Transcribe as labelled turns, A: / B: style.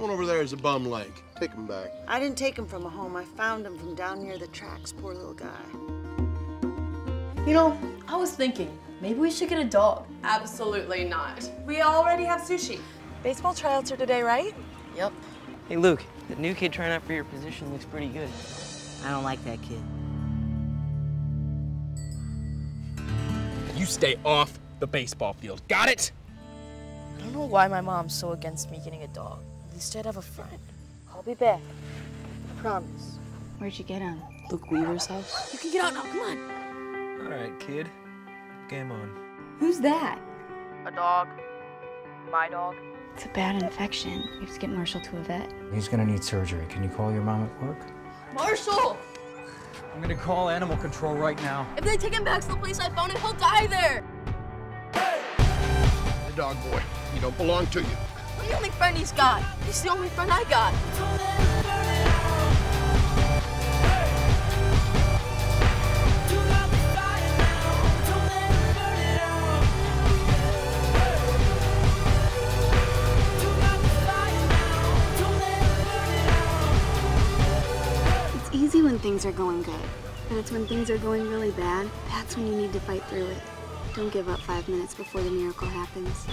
A: That one over there is a bum leg. Take him back.
B: I didn't take him from a home. I found him from down near the tracks. Poor little guy.
C: You know, I was thinking, maybe we should get a dog.
D: Absolutely not. We already have sushi.
E: Baseball tryouts are today, right?
C: Yep.
F: Hey, Luke, the new kid trying out for your position looks pretty good.
G: I don't like that kid.
H: You stay off the baseball field. Got it?
C: I don't know why my mom's so against me getting a dog. At least I'd have a friend.
B: I'll be back. Promise.
I: Where'd you get him?
C: Luke Weaver's house.
I: You can get out now, come on.
J: All right, kid. Game on.
I: Who's that?
C: A dog. My dog.
I: It's a bad infection. You have to get Marshall to a vet.
K: He's gonna need surgery. Can you call your mom at work?
C: Marshall!
J: I'm gonna call animal control right now.
C: If they take him back to the place I found him, he'll die there. Hey!
A: The dog boy. You don't belong to you.
C: I'm the only friend he's got. He's the only friend I got.
I: It's easy when things are going good, but it's when things are going really bad, that's when you need to fight through it. Don't give up five minutes before the miracle happens.